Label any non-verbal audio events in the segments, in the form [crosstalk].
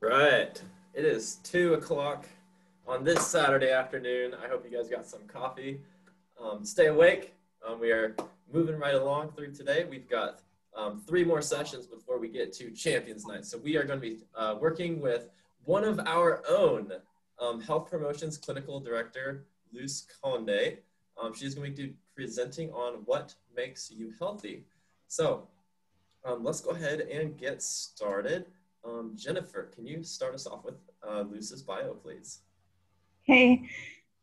Right. It is two o'clock on this Saturday afternoon. I hope you guys got some coffee. Um, stay awake. Um, we are moving right along through today. We've got um, three more sessions before we get to Champions Night. So we are going to be uh, working with one of our own um, health promotions clinical director, Luz Conde. Um, she's going to be presenting on what makes you healthy. So um, let's go ahead and get started. Um, Jennifer, can you start us off with uh, Luz's bio, please? Hey,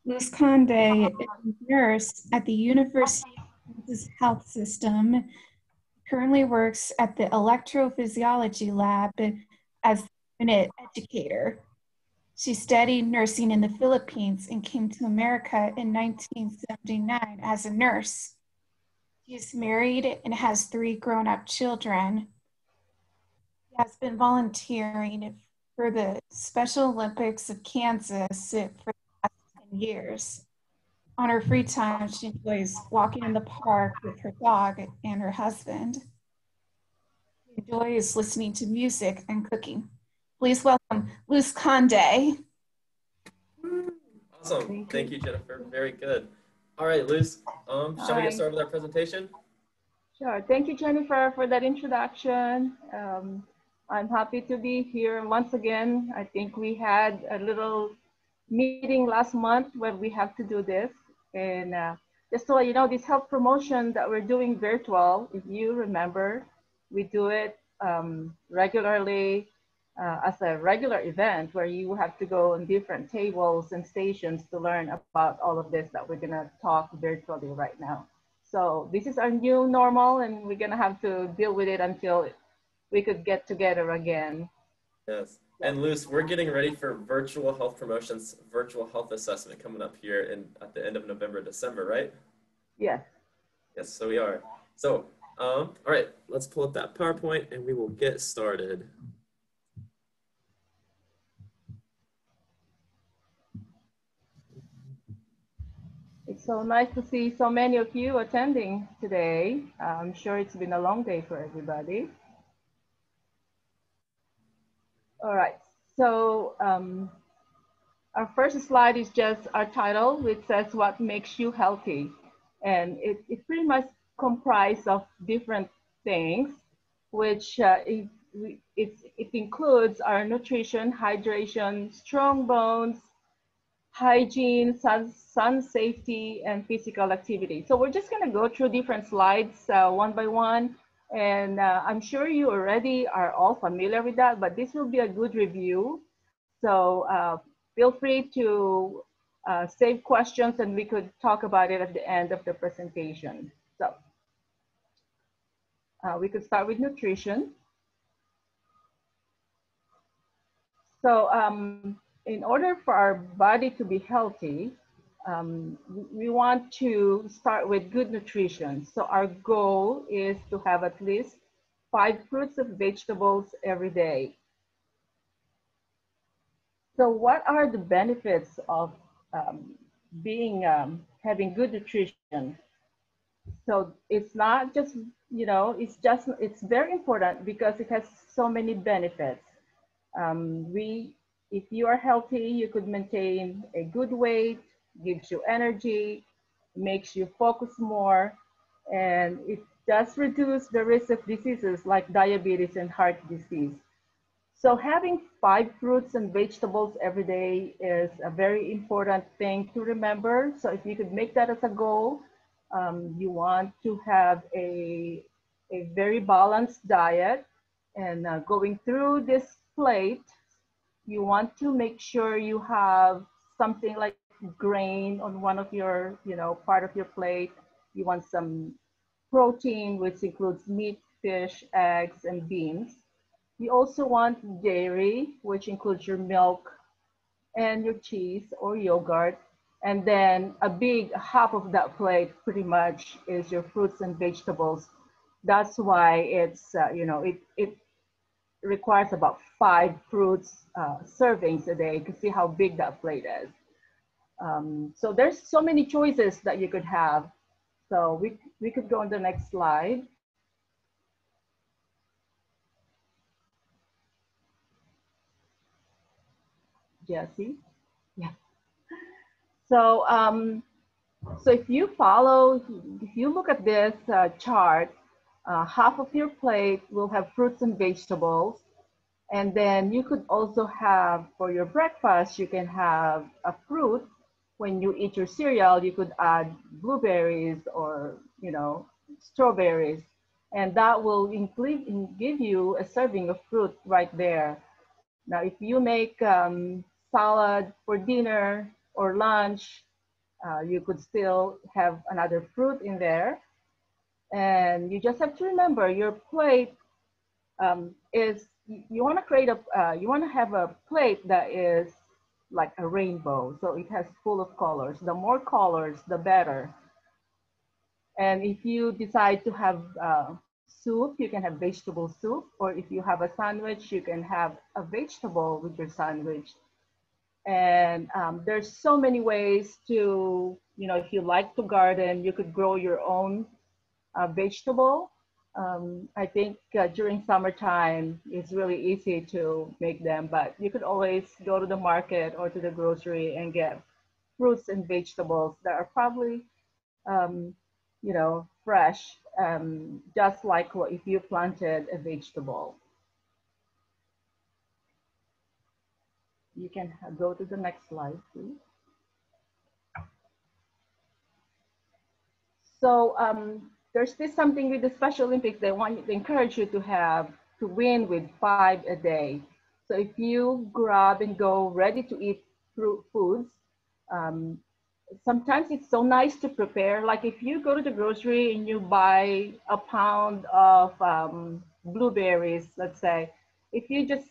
Luz Conde is a nurse at the University of Health System, currently works at the electrophysiology lab as unit educator. She studied nursing in the Philippines and came to America in 1979 as a nurse. She is married and has three grown up children. He has been volunteering for the Special Olympics of Kansas for the past 10 years. On her free time, she enjoys walking in the park with her dog and her husband. She enjoys listening to music and cooking. Please welcome Luz Conde. Awesome. Thank, Thank you. Jennifer. Very good. All right, Luz, um, shall Hi. we get started with our presentation? Sure. Thank you, Jennifer, for that introduction. Um, I'm happy to be here once again. I think we had a little meeting last month where we have to do this. And uh, just so you know, this health promotion that we're doing virtual, if you remember, we do it um, regularly uh, as a regular event where you have to go on different tables and stations to learn about all of this that we're gonna talk virtually right now. So this is our new normal and we're gonna have to deal with it until we could get together again. Yes. And Luz, we're getting ready for virtual health promotions, virtual health assessment coming up here in at the end of November, December, right? Yes. Yes, so we are. So, um, all right, let's pull up that PowerPoint and we will get started. It's so nice to see so many of you attending today. I'm sure it's been a long day for everybody. All right, so um, our first slide is just our title, which says what makes you healthy. And it, it pretty much comprises of different things, which uh, it, it, it includes our nutrition, hydration, strong bones, hygiene, sun, sun safety, and physical activity. So we're just gonna go through different slides uh, one by one. And uh, I'm sure you already are all familiar with that, but this will be a good review. So uh, feel free to uh, save questions and we could talk about it at the end of the presentation. So uh, we could start with nutrition. So um, in order for our body to be healthy, um, we want to start with good nutrition. So our goal is to have at least five fruits of vegetables every day. So what are the benefits of um, being um, having good nutrition? So it's not just you know it's just it's very important because it has so many benefits. Um, we if you are healthy, you could maintain a good weight, gives you energy, makes you focus more, and it does reduce the risk of diseases like diabetes and heart disease. So having five fruits and vegetables every day is a very important thing to remember. So if you could make that as a goal, um, you want to have a, a very balanced diet and uh, going through this plate, you want to make sure you have something like grain on one of your, you know, part of your plate. You want some protein, which includes meat, fish, eggs, and beans. You also want dairy, which includes your milk and your cheese or yogurt. And then a big half of that plate pretty much is your fruits and vegetables. That's why it's, uh, you know, it, it requires about five fruits uh, servings a day to see how big that plate is. Um, so there's so many choices that you could have. So we, we could go on the next slide. Jesse. Yeah. So, um, so if you follow, if you look at this uh, chart, uh, half of your plate will have fruits and vegetables. And then you could also have, for your breakfast, you can have a fruit. When you eat your cereal, you could add blueberries or, you know, strawberries. And that will include, give you a serving of fruit right there. Now, if you make um, salad for dinner or lunch, uh, you could still have another fruit in there. And you just have to remember your plate um, is, you wanna create a, uh, you wanna have a plate that is like a rainbow. So it has full of colors. The more colors, the better. And if you decide to have uh, soup, you can have vegetable soup. Or if you have a sandwich, you can have a vegetable with your sandwich. And um, there's so many ways to, you know, if you like to garden, you could grow your own uh, vegetable. Um, I think uh, during summertime, it's really easy to make them, but you could always go to the market or to the grocery and get fruits and vegetables that are probably, um, you know, fresh, um, just like what if you planted a vegetable. You can go to the next slide, please. So um, there's this something with the Special Olympics they want to encourage you to have to win with five a day. So if you grab and go ready to eat fruit foods, um, sometimes it's so nice to prepare. Like if you go to the grocery and you buy a pound of um, blueberries, let's say, if you just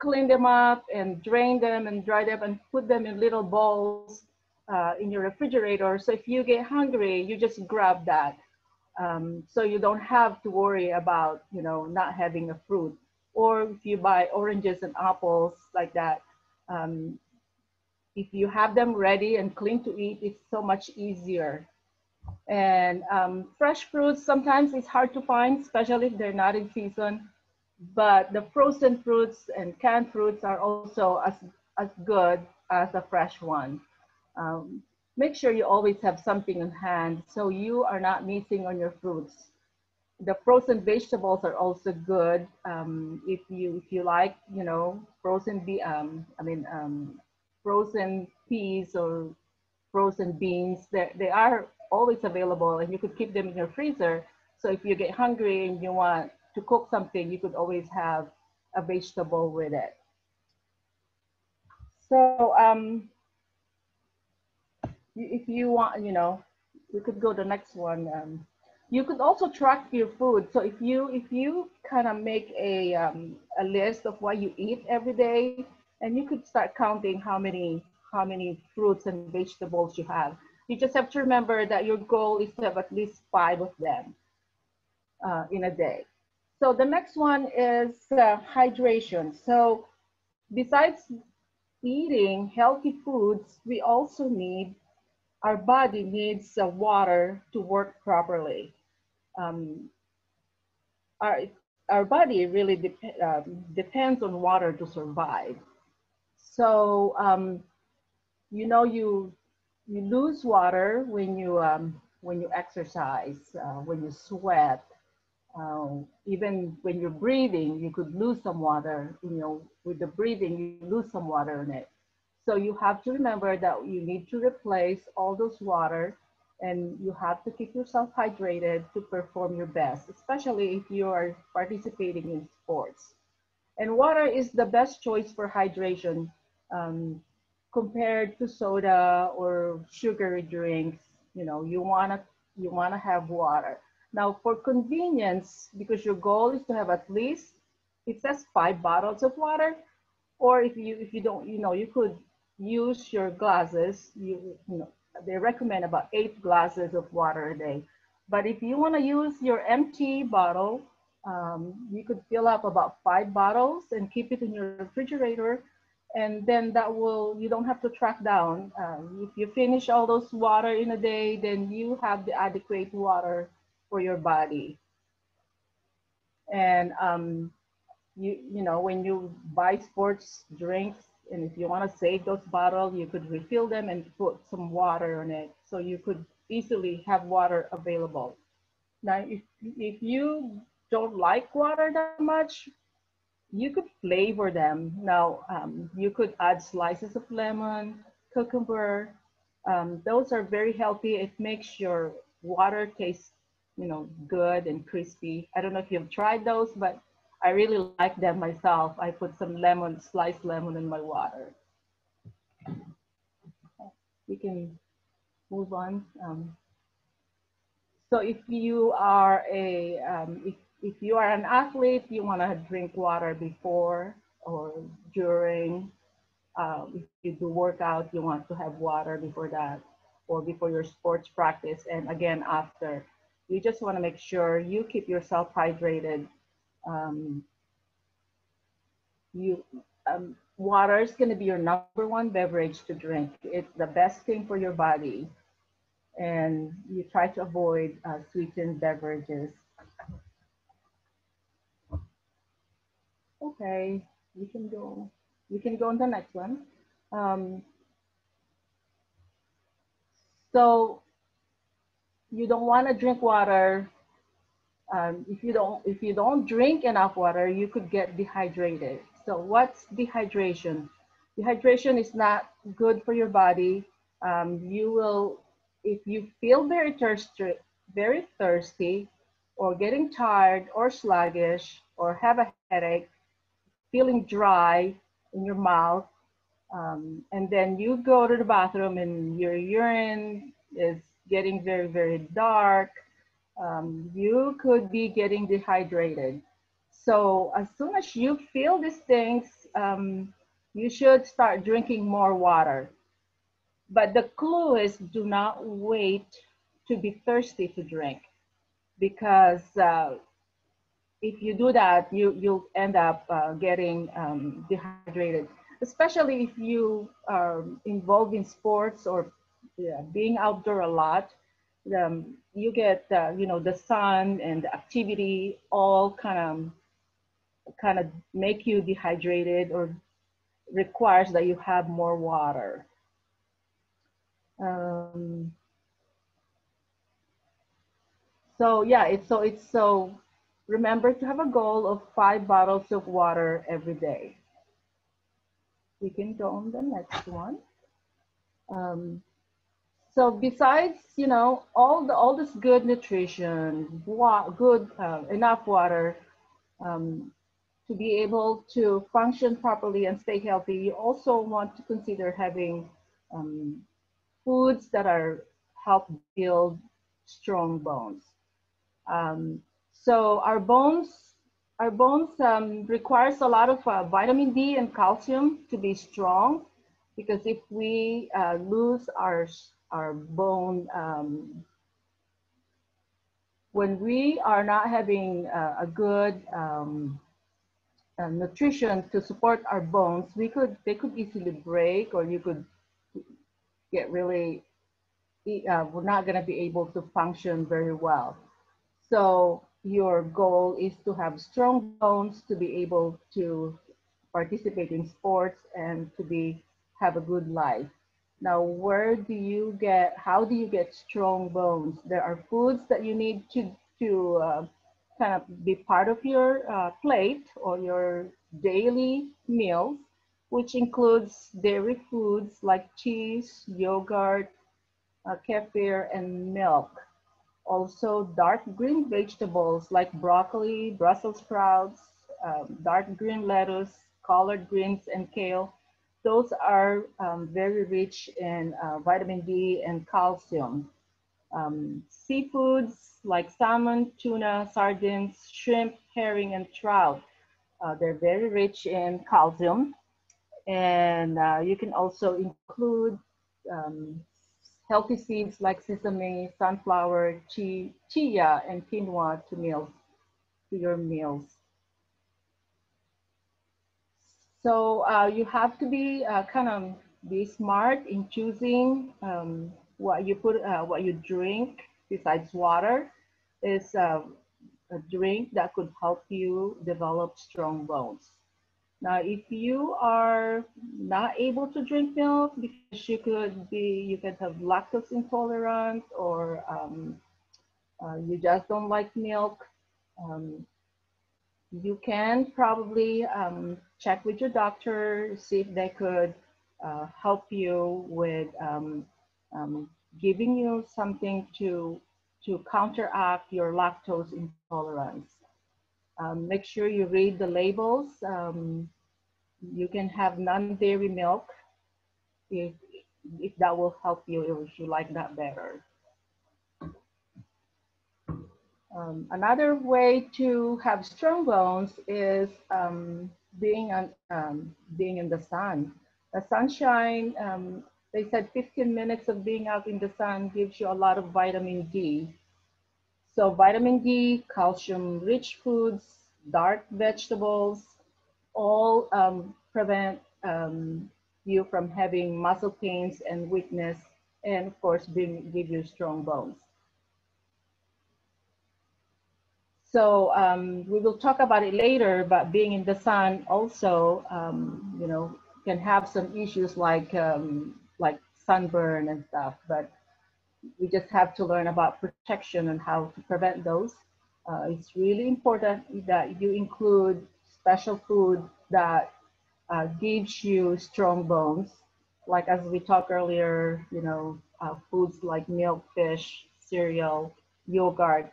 clean them up and drain them and dry them and put them in little bowls uh, in your refrigerator. So if you get hungry, you just grab that. Um, so you don't have to worry about, you know, not having a fruit. Or if you buy oranges and apples like that, um, if you have them ready and clean to eat, it's so much easier. And um, fresh fruits, sometimes it's hard to find, especially if they're not in season but the frozen fruits and canned fruits are also as, as good as the fresh one. Um, make sure you always have something in hand so you are not missing on your fruits. The frozen vegetables are also good um, if you if you like you know frozen be um, I mean um, frozen peas or frozen beans. They they are always available and you could keep them in your freezer. So if you get hungry and you want to cook something, you could always have a vegetable with it. So um, if you want, you know, we could go the next one. Um, you could also track your food. So if you if you kind of make a um, a list of what you eat every day, and you could start counting how many how many fruits and vegetables you have. You just have to remember that your goal is to have at least five of them uh, in a day. So the next one is uh, hydration. So besides eating healthy foods, we also need, our body needs uh, water to work properly. Um, our, our body really dep um, depends on water to survive. So, um, you know, you, you lose water when you, um, when you exercise, uh, when you sweat, uh, even when you're breathing, you could lose some water, you know, with the breathing, you lose some water in it. So you have to remember that you need to replace all those water and you have to keep yourself hydrated to perform your best, especially if you are participating in sports. And water is the best choice for hydration um, compared to soda or sugary drinks. You know, you wanna you wanna have water. Now for convenience, because your goal is to have at least, it says five bottles of water, or if you if you don't, you know, you could use your glasses. You, you know, they recommend about eight glasses of water a day. But if you want to use your empty bottle, um, you could fill up about five bottles and keep it in your refrigerator. And then that will, you don't have to track down. Um, if you finish all those water in a day, then you have the adequate water for your body. And um, you, you know, when you buy sports drinks, And if you want to save those bottles, you could refill them and put some water on it. So you could easily have water available. Now, if, if you don't like water that much, you could flavor them. Now, um, you could add slices of lemon, cucumber. Um, those are very healthy. It makes your water taste, you know, good and crispy. I don't know if you've tried those, but I really like them myself. I put some lemon, sliced lemon in my water. We can move on. Um, so if you are a, um, if, if you are an athlete, you want to drink water before or during. Uh, if you do workout, you want to have water before that or before your sports practice. And again, after, you just want to make sure you keep yourself hydrated. Um, you, um, water is going to be your number one beverage to drink. It's the best thing for your body. And you try to avoid uh, sweetened beverages. Okay, we can go. We can go on the next one. Um, so you don't want to drink water. Um, if you don't if you don't drink enough water, you could get dehydrated. So what's dehydration? Dehydration is not good for your body. Um, you will, if you feel very thirsty, very thirsty, or getting tired or sluggish, or have a headache, feeling dry in your mouth, um, and then you go to the bathroom and your urine is getting very, very dark, um, you could be getting dehydrated. So as soon as you feel these things, um, you should start drinking more water. But the clue is do not wait to be thirsty to drink because uh, if you do that, you, you'll end up uh, getting um, dehydrated especially if you are involved in sports or yeah, being outdoor a lot. Um, you get uh, you know the sun and the activity all kind of kind of make you dehydrated or requires that you have more water. Um, so yeah, it's so it's so remember to have a goal of five bottles of water every day we can go on the next one. Um, so besides, you know, all the all this good nutrition, wa good uh, enough water um, to be able to function properly and stay healthy, you also want to consider having um, foods that are help build strong bones. Um, so our bones our bones um, requires a lot of uh, vitamin D and calcium to be strong because if we uh, lose our, our bone, um, when we are not having uh, a good um, uh, nutrition to support our bones, we could, they could easily break or you could get really, uh, we're not gonna be able to function very well. So your goal is to have strong bones to be able to participate in sports and to be have a good life. Now, where do you get, how do you get strong bones? There are foods that you need to, to uh, kind of be part of your uh, plate or your daily meals, which includes dairy foods like cheese, yogurt, uh, kefir, and milk. Also dark green vegetables like broccoli, Brussels sprouts, um, dark green lettuce, collard greens, and kale. Those are um, very rich in uh, vitamin D and calcium. Um, seafoods like salmon, tuna, sardines, shrimp, herring, and trout. Uh, they're very rich in calcium. And uh, you can also include um, healthy seeds like sesame, sunflower, chia, chia and quinoa to meals, to your meals. So uh, you have to be uh, kind of be smart in choosing um, what you put, uh, what you drink besides water is uh, a drink that could help you develop strong bones. Now, if you are not able to drink milk because you could be, you could have lactose intolerance or um, uh, you just don't like milk, um, you can probably um, check with your doctor, see if they could uh, help you with um, um, giving you something to, to counteract your lactose intolerance. Um, make sure you read the labels. Um, you can have non-dairy milk if, if that will help you, if you like that better. Um, another way to have strong bones is um, being on um, being in the sun. The sunshine, um, they said 15 minutes of being out in the sun gives you a lot of vitamin D. So vitamin D, calcium-rich foods, dark vegetables, all um, prevent you from having muscle pains and weakness, and of course, bring, give you strong bones. So um, we will talk about it later, but being in the sun also, um, you know, can have some issues like um, like sunburn and stuff. But we just have to learn about protection and how to prevent those. Uh, it's really important that you include special food that uh, gives you strong bones. Like as we talked earlier, you know, uh, foods like milk, fish, cereal, yogurt,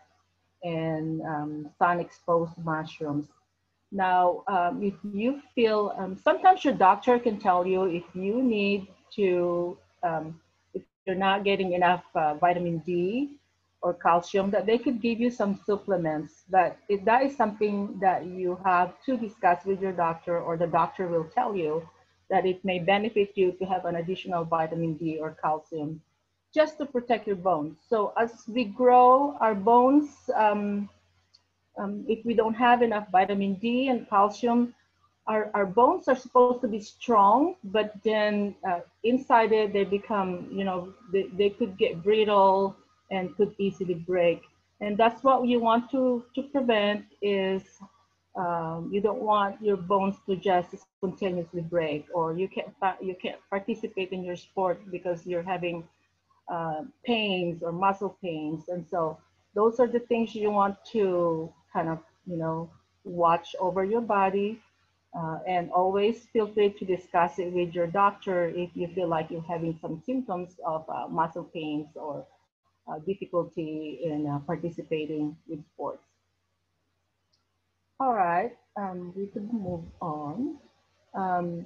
and um, sun-exposed mushrooms. Now, um, if you feel, um, sometimes your doctor can tell you if you need to, um, if you're not getting enough uh, vitamin D or calcium, that they could give you some supplements. But if that is something that you have to discuss with your doctor or the doctor will tell you that it may benefit you to have an additional vitamin D or calcium just to protect your bones. So as we grow, our bones, um, um, if we don't have enough vitamin D and calcium, our, our bones are supposed to be strong, but then uh, inside it, they become, you know, they, they could get brittle and could easily break. And that's what you want to, to prevent is um, you don't want your bones to just spontaneously break or you can't, you can't participate in your sport because you're having uh, pains or muscle pains. And so those are the things you want to kind of, you know, watch over your body uh, and always feel free to discuss it with your doctor if you feel like you're having some symptoms of uh, muscle pains or uh, difficulty in uh, participating with sports. All right, um, we can move on. Um,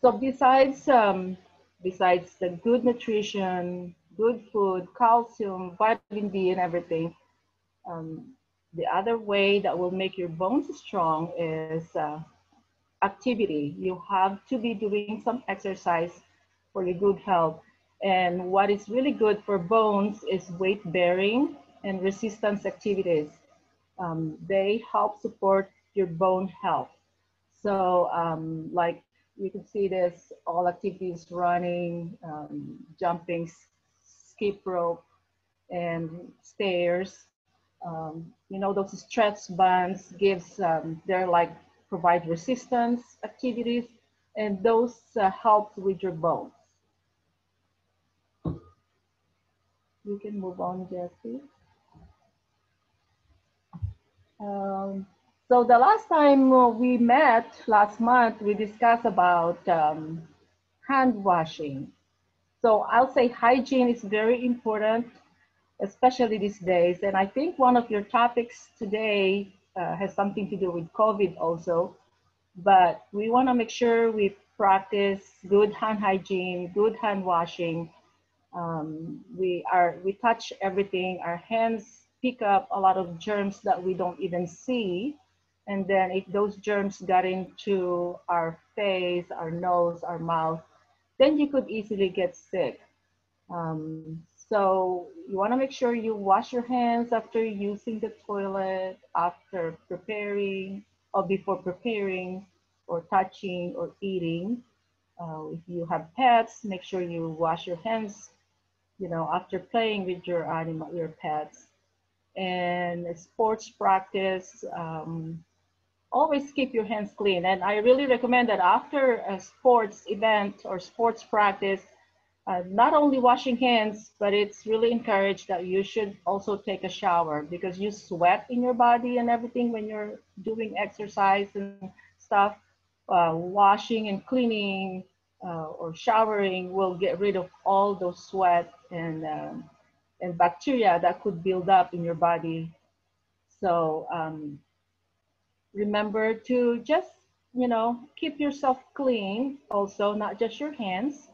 so besides um, besides the good nutrition, good food, calcium, vitamin D, and everything. Um, the other way that will make your bones strong is uh, activity. You have to be doing some exercise for your good health. And what is really good for bones is weight bearing and resistance activities. Um, they help support your bone health. So, um, like you can see this all activities running, um, jumping, rope and stairs. Um, you know, those stretch bands gives, um, they're like provide resistance activities and those uh, help with your bones. You can move on, Jesse. Um, so the last time we met last month, we discussed about um, hand washing. So I'll say hygiene is very important, especially these days. And I think one of your topics today uh, has something to do with COVID also. But we want to make sure we practice good hand hygiene, good hand washing. Um, we are we touch everything. Our hands pick up a lot of germs that we don't even see. And then if those germs got into our face, our nose, our mouth, then you could easily get sick. Um, so you want to make sure you wash your hands after using the toilet, after preparing, or before preparing, or touching, or eating. Uh, if you have pets, make sure you wash your hands, you know, after playing with your animal, your pets. And sports practice, um, always keep your hands clean. And I really recommend that after a sports event or sports practice, uh, not only washing hands, but it's really encouraged that you should also take a shower because you sweat in your body and everything when you're doing exercise and stuff. Uh, washing and cleaning uh, or showering will get rid of all those sweat and um, and bacteria that could build up in your body. So um, remember to just you know keep yourself clean also not just your hands.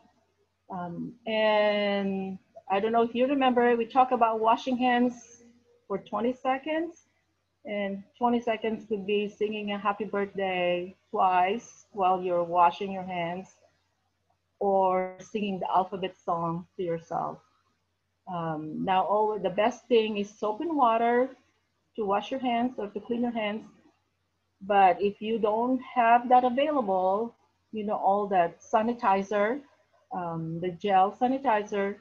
Um, and i don't know if you remember we talk about washing hands for 20 seconds. And 20 seconds could be singing a happy birthday twice while you're washing your hands or singing the alphabet song to yourself. Um, now all the best thing is soap and water to wash your hands or to clean your hands but if you don't have that available, you know, all that sanitizer, um, the gel sanitizer,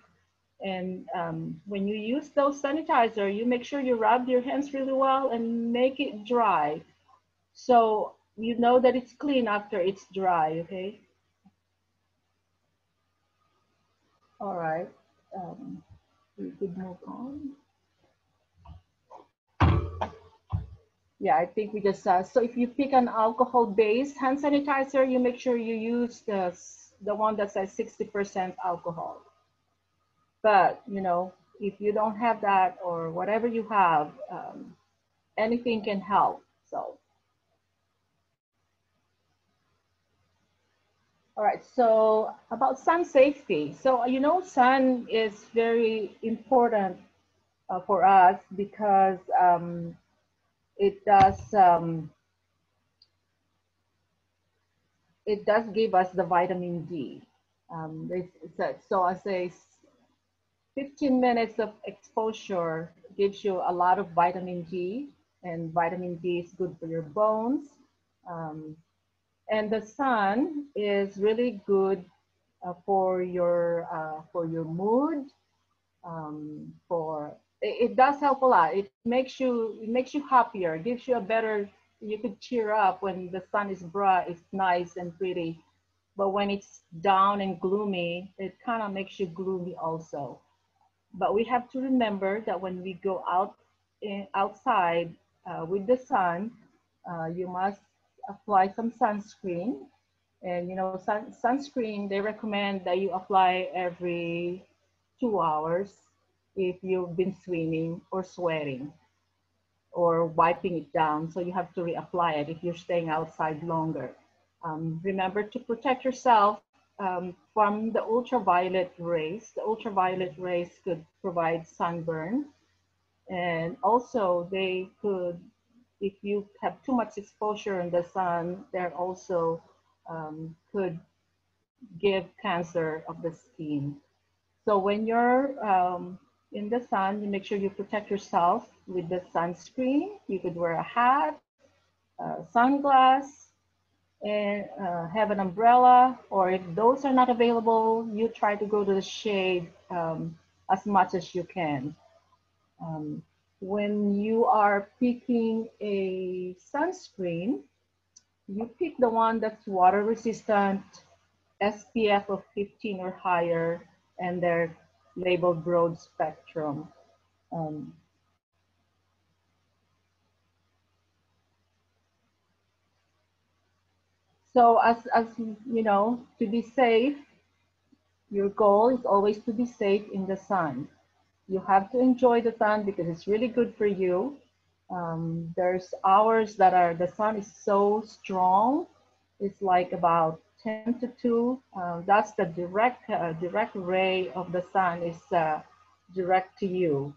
and um, when you use those sanitizer, you make sure you rub your hands really well and make it dry. So you know that it's clean after it's dry, okay? All right, um, we could move on. Yeah, I think we just, uh, so if you pick an alcohol-based hand sanitizer, you make sure you use the, the one that says 60% alcohol. But, you know, if you don't have that or whatever you have, um, anything can help, so. All right, so about sun safety. So, you know, sun is very important uh, for us because um, it does um, it does give us the vitamin D. Um, so I say 15 minutes of exposure gives you a lot of vitamin D, and vitamin D is good for your bones. Um, and the sun is really good uh, for your uh, for your mood, um, for it, does help a lot. It makes you it makes you happier, gives you a better you could cheer up when the sun is bright, it's nice and pretty. But when it's down and gloomy, it kind of makes you gloomy also. But we have to remember that when we go out in, outside uh, with the sun, uh, you must apply some sunscreen. And you know, sun, sunscreen, they recommend that you apply every two hours if you've been swimming or sweating or wiping it down. So you have to reapply it if you're staying outside longer. Um, remember to protect yourself um, from the ultraviolet rays. The ultraviolet rays could provide sunburn. And also they could, if you have too much exposure in the sun, they also um, could give cancer of the skin. So when you're um, in the sun, you make sure you protect yourself with the sunscreen. You could wear a hat, a sunglass, and uh, have an umbrella. Or if those are not available, you try to go to the shade um, as much as you can. Um, when you are picking a sunscreen, you pick the one that's water resistant, SPF of 15 or higher, and they're labeled broad spectrum. Um, so as, as you know, to be safe, your goal is always to be safe in the sun. You have to enjoy the sun because it's really good for you. Um, there's hours that are, the sun is so strong. It's like about 10 to 2, uh, that's the direct, uh, direct ray of the sun is uh, direct to you.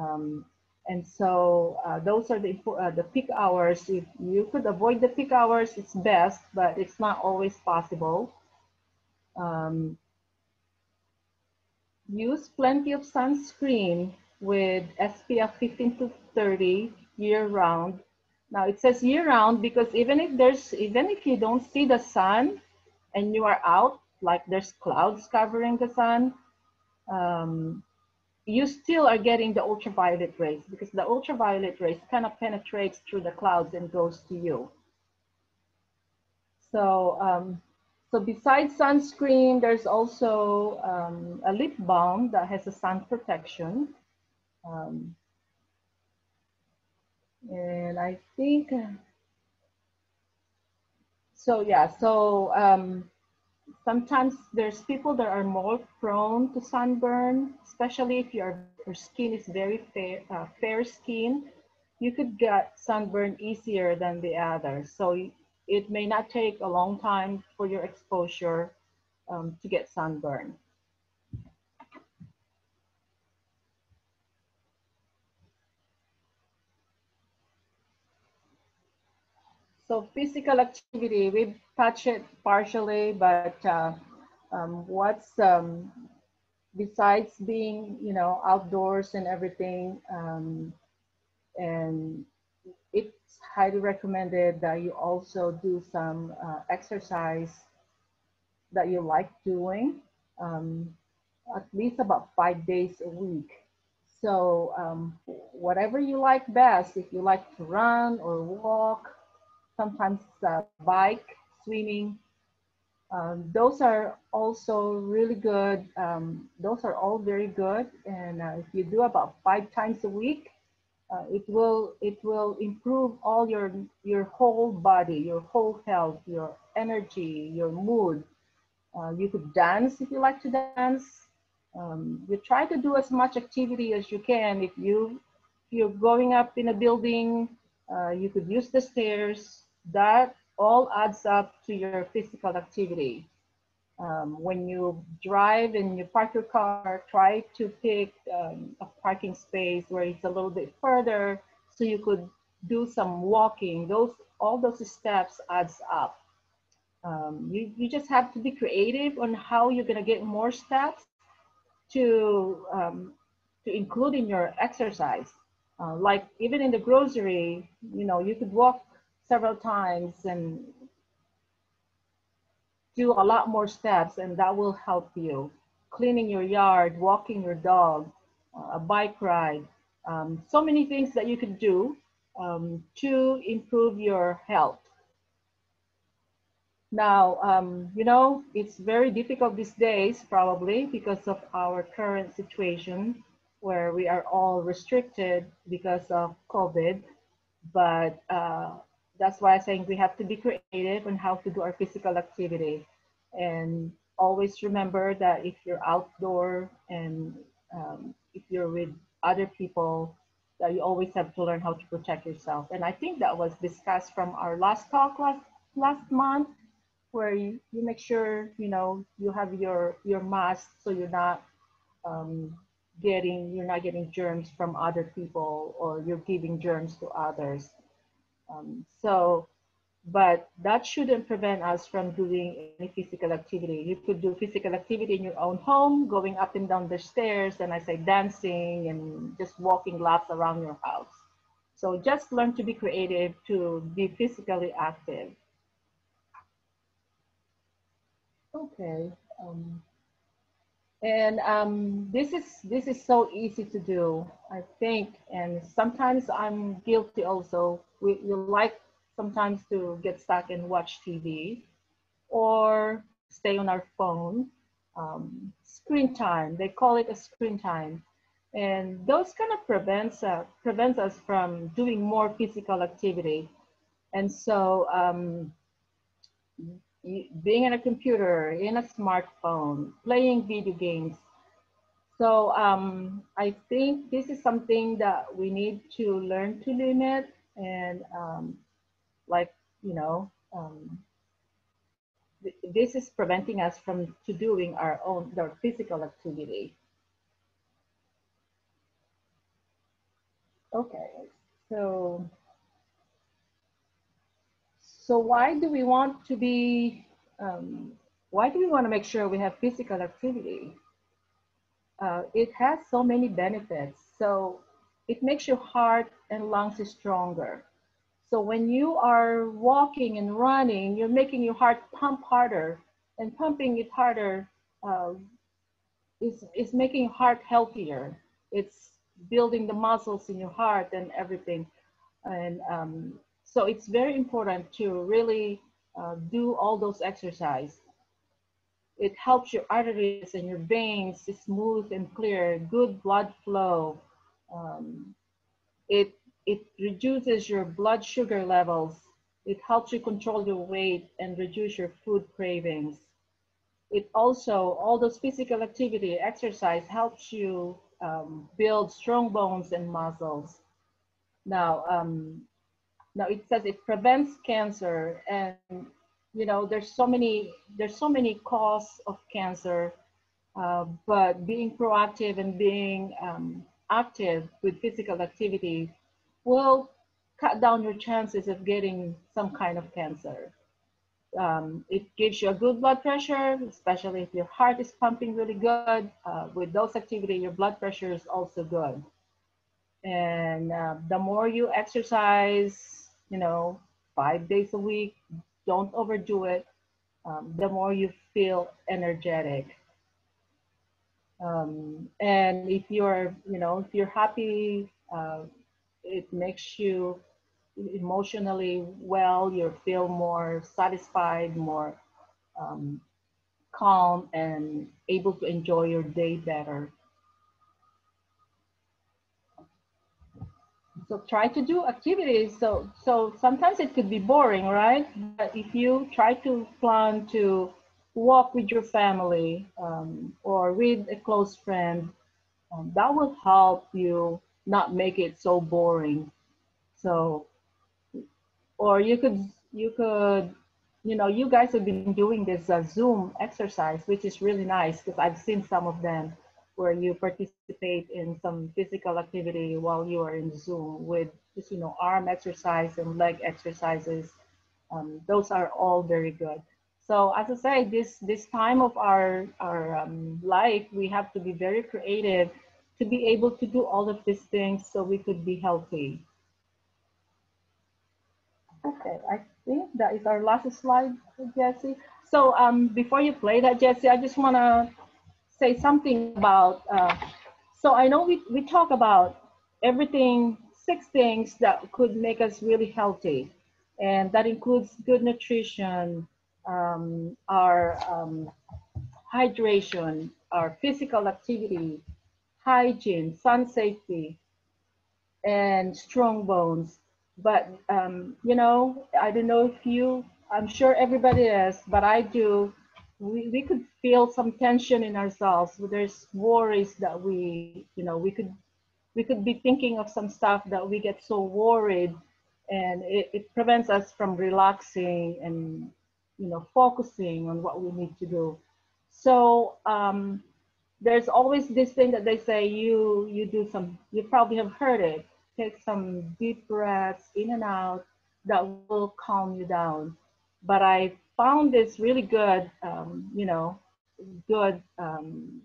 Um, and so uh, those are the, uh, the peak hours. If you could avoid the peak hours, it's best, but it's not always possible. Um, use plenty of sunscreen with SPF 15 to 30 year round. Now it says year round because even if there's, even if you don't see the sun, and you are out, like there's clouds covering the sun, um, you still are getting the ultraviolet rays because the ultraviolet rays kind of penetrates through the clouds and goes to you. So, um, so besides sunscreen, there's also um, a lip balm that has a sun protection. Um, and I think, so yeah, so um, sometimes there's people that are more prone to sunburn, especially if your, your skin is very fair, uh, fair skin, you could get sunburn easier than the others. So it may not take a long time for your exposure um, to get sunburn. So physical activity, we've touched it partially, but uh, um, what's um, besides being, you know, outdoors and everything, um, and it's highly recommended that you also do some uh, exercise that you like doing, um, at least about five days a week. So um, whatever you like best, if you like to run or walk, sometimes uh, bike, swimming. Um, those are also really good. Um, those are all very good. And uh, if you do about five times a week, uh, it will it will improve all your your whole body, your whole health, your energy, your mood. Uh, you could dance if you like to dance. Um, you try to do as much activity as you can. If you if you're going up in a building, uh, you could use the stairs that all adds up to your physical activity. Um, when you drive and you park your car, try to pick um, a parking space where it's a little bit further so you could do some walking. Those all those steps adds up. Um, you, you just have to be creative on how you're gonna get more steps to um, to include in your exercise. Uh, like even in the grocery, you know, you could walk several times and do a lot more steps and that will help you. Cleaning your yard, walking your dog, a bike ride, um, so many things that you can do um, to improve your health. Now, um, you know, it's very difficult these days, probably because of our current situation where we are all restricted because of COVID. But uh, that's why I'm saying we have to be creative on how to do our physical activity. And always remember that if you're outdoor and um, if you're with other people, that you always have to learn how to protect yourself. And I think that was discussed from our last talk last last month, where you, you make sure you know you have your your mask so you're not um, getting you're not getting germs from other people or you're giving germs to others. Um, so, but that shouldn't prevent us from doing any physical activity. You could do physical activity in your own home, going up and down the stairs, and I say dancing and just walking laps around your house. So just learn to be creative, to be physically active. Okay. Um, and um, this is this is so easy to do, I think. And sometimes I'm guilty also. We, we like sometimes to get stuck and watch TV or stay on our phone. Um, screen time, they call it a screen time. And those kind of prevents, uh, prevents us from doing more physical activity. And so um, being in a computer, in a smartphone, playing video games. So um, I think this is something that we need to learn to limit and um, like, you know, um, th this is preventing us from to doing our own, our physical activity. Okay, so so why do we want to be, um, why do we want to make sure we have physical activity? Uh, it has so many benefits. So it makes your heart and lungs stronger. So when you are walking and running, you're making your heart pump harder and pumping it harder uh, is, is making your heart healthier. It's building the muscles in your heart and everything. And um, so it's very important to really uh, do all those exercise. It helps your arteries and your veins smooth and clear, good blood flow. Um, it, it reduces your blood sugar levels. It helps you control your weight and reduce your food cravings. It also, all those physical activity, exercise helps you um, build strong bones and muscles. Now, um, now it says it prevents cancer and you know there's so many there's so many causes of cancer uh, but being proactive and being um, active with physical activity will cut down your chances of getting some kind of cancer. Um, it gives you a good blood pressure especially if your heart is pumping really good. Uh, with those activity your blood pressure is also good. And uh, the more you exercise you know five days a week don't overdo it, um, the more you feel energetic. Um, and if you're, you know, if you're happy, uh, it makes you emotionally well, you feel more satisfied, more um, calm, and able to enjoy your day better. so try to do activities so so sometimes it could be boring right but if you try to plan to walk with your family um, or with a close friend um, that will help you not make it so boring so or you could you could you know you guys have been doing this uh, zoom exercise which is really nice because i've seen some of them where you participate in some physical activity while you are in Zoom with just, you know, arm exercise and leg exercises. Um, those are all very good. So as I say, this, this time of our, our um, life, we have to be very creative to be able to do all of these things so we could be healthy. Okay, I think that is our last slide, Jesse. So um, before you play that, Jesse, I just want to say something about, uh, so I know we, we talk about everything, six things that could make us really healthy. And that includes good nutrition, um, our um, hydration, our physical activity, hygiene, sun safety, and strong bones. But, um, you know, I don't know if you, I'm sure everybody is, but I do we, we could feel some tension in ourselves there's worries that we you know we could we could be thinking of some stuff that we get so worried and it, it prevents us from relaxing and you know focusing on what we need to do so um, there's always this thing that they say you you do some you probably have heard it take some deep breaths in and out that will calm you down but i found this really good, um, you know, good um,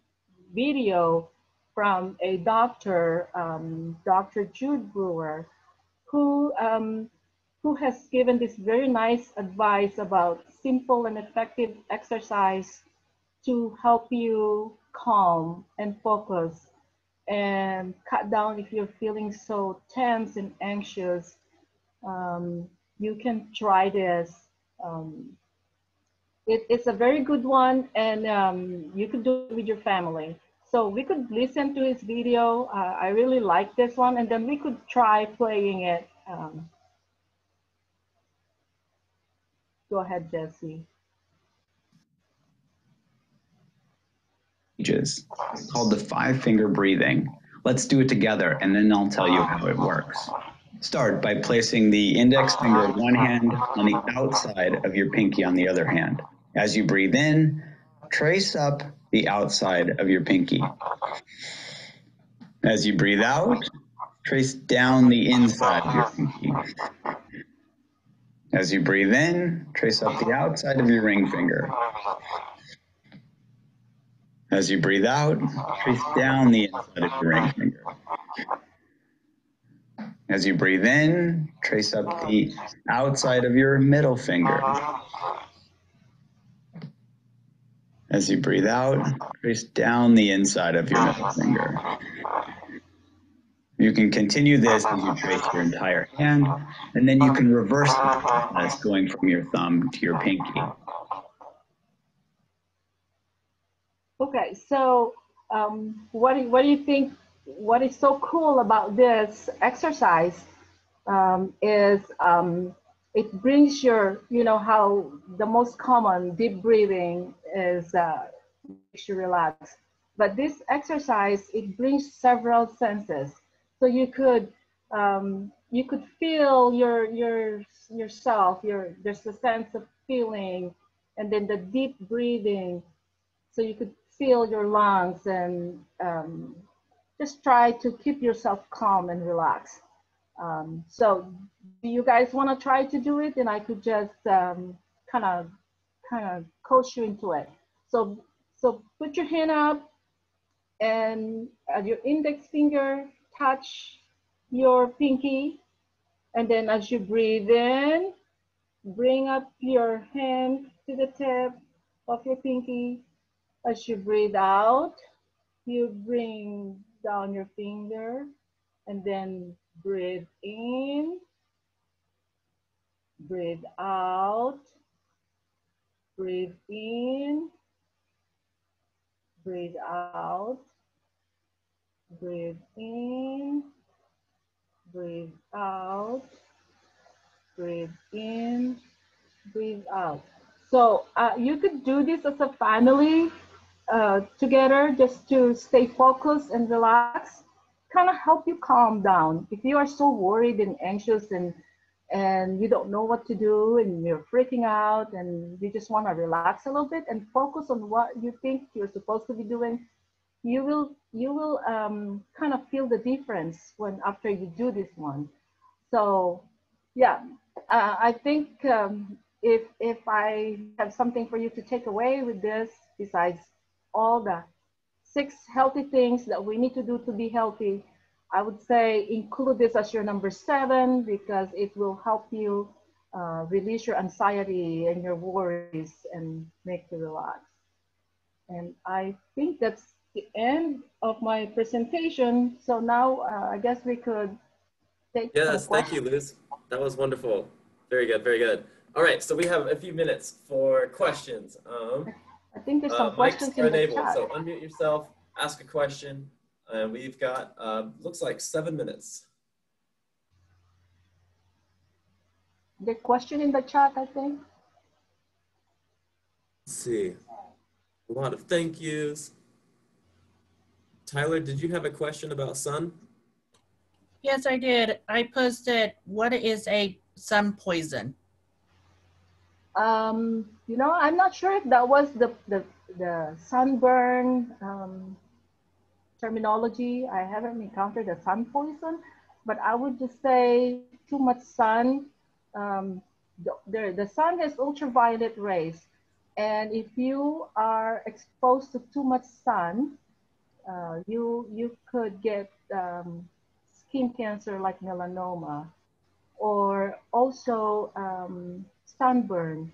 video from a doctor, um, Dr. Jud Brewer, who um, who has given this very nice advice about simple and effective exercise to help you calm and focus and cut down if you're feeling so tense and anxious. Um, you can try this. Um, it, it's a very good one and um, you could do it with your family. So we could listen to his video. Uh, I really like this one and then we could try playing it. Um, go ahead, Jesse. It's called the five finger breathing. Let's do it together and then I'll tell you how it works. Start by placing the index finger of one hand on the outside of your pinky on the other hand. As you breathe in, trace up the outside of your pinky. As you breathe out, trace down the inside of your pinky. As you breathe in, trace up the outside of your ring finger. As you breathe out, trace down the inside of your ring finger. As you breathe in, trace up the outside of your middle finger. As you breathe out, trace down the inside of your middle finger. You can continue this as you trace your entire hand, and then you can reverse the process going from your thumb to your pinky. Okay, so um, what, do, what do you think, what is so cool about this exercise um, is um, it brings your, you know, how the most common deep breathing is uh, makes you relax. But this exercise, it brings several senses. So you could, um, you could feel your, your, yourself, your, there's a sense of feeling, and then the deep breathing. So you could feel your lungs and um, just try to keep yourself calm and relaxed. Um, so do you guys want to try to do it? And I could just kind of kind of coach you into it. So so put your hand up and uh, your index finger touch your pinky. And then as you breathe in, bring up your hand to the tip of your pinky. As you breathe out, you bring down your finger and then breathe in, breathe out, breathe in, breathe out, breathe in, breathe out, breathe in, breathe out. So uh, you could do this as a family uh, together just to stay focused and relax, kind of help you calm down. If you are so worried and anxious and and you don't know what to do and you're freaking out and you just want to relax a little bit and focus on what you think you're supposed to be doing you will you will um, kind of feel the difference when after you do this one so yeah uh, i think um, if if i have something for you to take away with this besides all the six healthy things that we need to do to be healthy I would say include this as your number seven because it will help you uh, release your anxiety and your worries and make you relax. And I think that's the end of my presentation. So now uh, I guess we could take Yes, thank you, Liz. That was wonderful. Very good, very good. All right, so we have a few minutes for questions. Um, I think there's some uh, questions in the chat. So unmute yourself, ask a question. And we've got, uh, looks like seven minutes. The question in the chat, I think. Let's see. A lot of thank yous. Tyler, did you have a question about sun? Yes, I did. I posted, what is a sun poison? Um, you know, I'm not sure if that was the, the, the sunburn um, terminology. I haven't encountered a sun poison, but I would just say too much sun. Um, the, the sun has ultraviolet rays. And if you are exposed to too much sun, uh, you, you could get um, skin cancer like melanoma or also um, sunburn.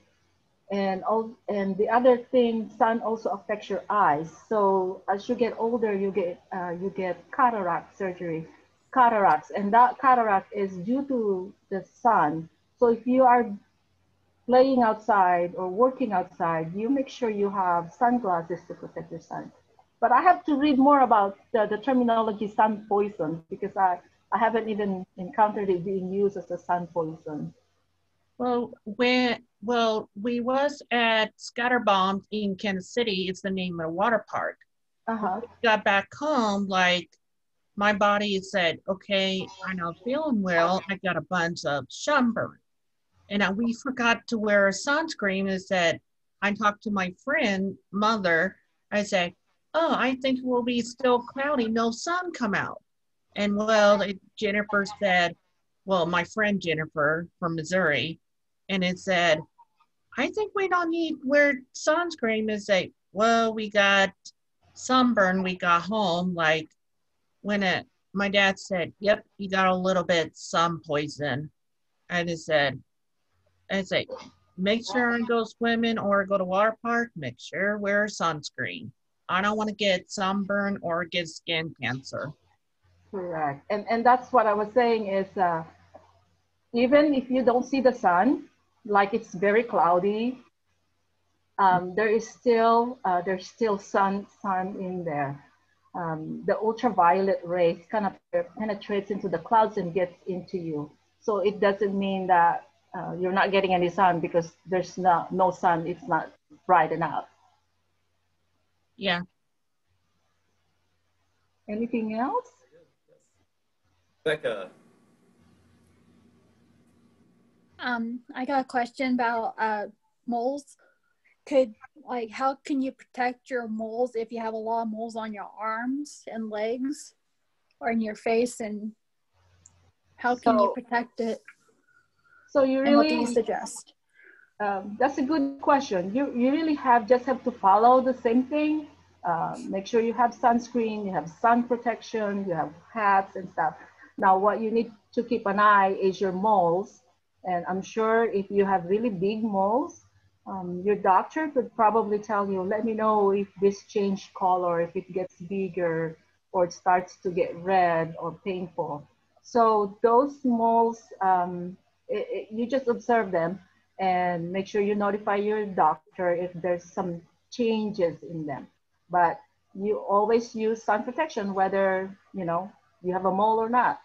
And all and the other thing sun also affects your eyes. So as you get older you get uh, you get cataract surgery cataracts. And that cataract is due to the sun. So if you are playing outside or working outside you make sure you have sunglasses to protect your sun but i have to read more about the, the terminology sun poison because i i haven't even encountered it being used as a sun poison well, when well, we was at Schlitterbahn in Kansas City. It's the name of the water park. Uh-huh. Got back home, like my body said, okay, I'm not feeling well. I got a bunch of sunburn. And I, we forgot to wear a sunscreen. Is that I talked to my friend, mother. I said, oh, I think it will be still cloudy, no sun come out. And well, it, Jennifer said, well, my friend Jennifer from Missouri, and it said, I think we don't need wear sunscreen. Is say, well, we got sunburn. We got home like when it. My dad said, "Yep, you got a little bit sun poison," and it said, "I say, make sure I go swimming or go to water park. Make sure wear sunscreen. I don't want to get sunburn or get skin cancer." Correct. And and that's what I was saying is uh, even if you don't see the sun, like it's very cloudy, um, there is still uh, there's still sun sun in there. Um, the ultraviolet rays kind of penetrates into the clouds and gets into you. So it doesn't mean that uh, you're not getting any sun because there's no no sun. It's not bright enough. Yeah. Anything else? Becca. Um, I got a question about uh, moles. Could like how can you protect your moles if you have a lot of moles on your arms and legs or in your face and how can So- you protect it So you and what do really you suggest? Um, that's a good question. You you really have just have to follow the same thing. Uh, make sure you have sunscreen, you have sun protection, you have hats and stuff. Now, what you need to keep an eye is your moles, and I'm sure if you have really big moles, um, your doctor could probably tell you, let me know if this changed color, if it gets bigger, or it starts to get red or painful. So those moles, um, it, it, you just observe them and make sure you notify your doctor if there's some changes in them. But you always use sun protection, whether you know you have a mole or not.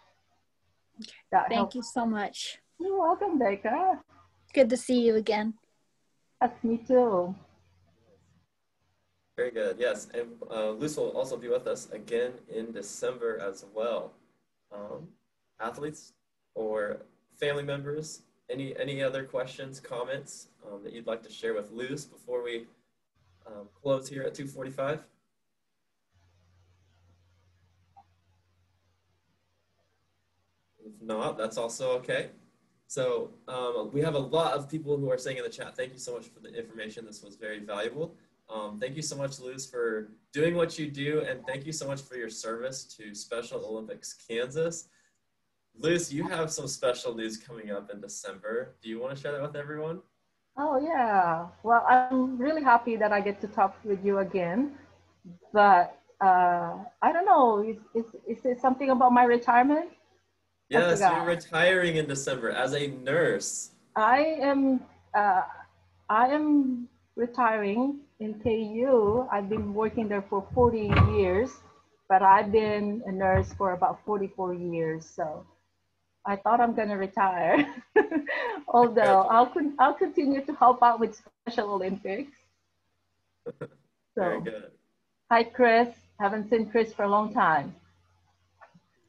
That Thank helps. you so much. You're welcome, Becca. Good to see you again. That's me too. Very good. Yes, and uh, Luz will also be with us again in December as well. Um, athletes or family members, any any other questions, comments um, that you'd like to share with Luz before we um, close here at 2:45? If not, that's also okay. So um, we have a lot of people who are saying in the chat, thank you so much for the information. This was very valuable. Um, thank you so much, Luz, for doing what you do, and thank you so much for your service to Special Olympics Kansas. Luz, you have some special news coming up in December. Do you want to share that with everyone? Oh yeah. Well, I'm really happy that I get to talk with you again. But uh, I don't know. Is, is, is it something about my retirement? Yes, you're retiring in December as a nurse. I am uh, I am retiring in KU. I've been working there for 40 years, but I've been a nurse for about 44 years. So I thought I'm gonna retire. [laughs] Although I'll con- I'll continue to help out with Special Olympics. [laughs] Very So good. hi Chris, haven't seen Chris for a long time.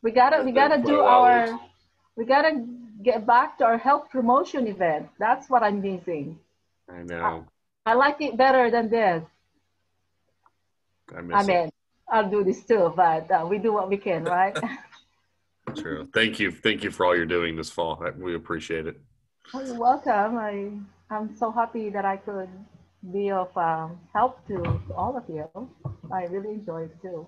We gotta we gotta do our we gotta get back to our health promotion event. That's what I'm missing. I know. I like it better than this. I I it. mean, I'll do this too, but uh, we do what we can, right? [laughs] True. Thank you. Thank you for all you're doing this fall. We appreciate it. Oh, You're welcome. I I'm so happy that I could be of um, help to, to all of you. I really enjoyed it too.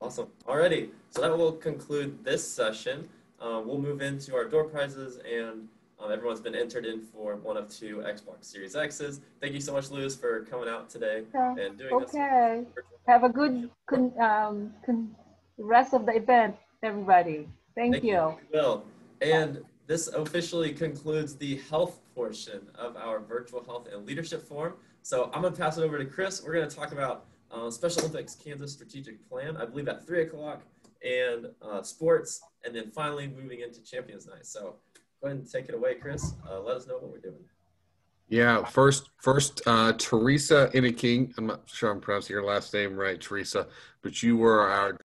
Awesome. Alrighty. So that will conclude this session. Uh, we'll move into our door prizes, and um, everyone's been entered in for one of two Xbox Series X's. Thank you so much, Luz, for coming out today Yeah. and doing this. Okay. Have a good con- um, con- rest of the event, everybody. Thank, you. We will. And this officially concludes the health portion of our virtual health and leadership forum. So I'm going to pass it over to Chris. We're going to talk about uh, Special Olympics Kansas strategic plan, I believe at 3 o'clock, and uh, sports, and then finally moving into Champions Night. So go ahead and take it away, Chris. Uh, let us know what we're doing. Yeah. First, first, uh, Teresa Inniking. I'm not sure I'm pronouncing your last name right, Teresa, but you were our